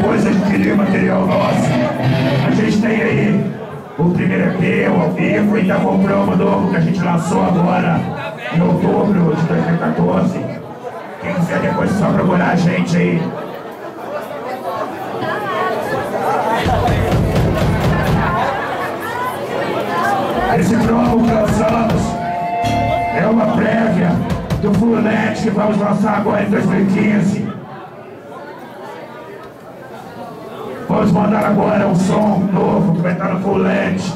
depois adquirir material nosso. A gente tem aí o primeiro EP, o ao vivo, e ainda comprou o novo que a gente lançou agora em outubro de 2014. Quem quiser depois é só procurar a gente aí. Esse promo que lançamos é uma prévia do Fulete que vamos lançar agora em 2015. Vamos mandar agora um som novo que vai estar no Fulete.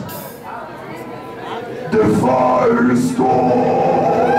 The Firestorm!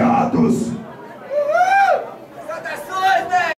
Viados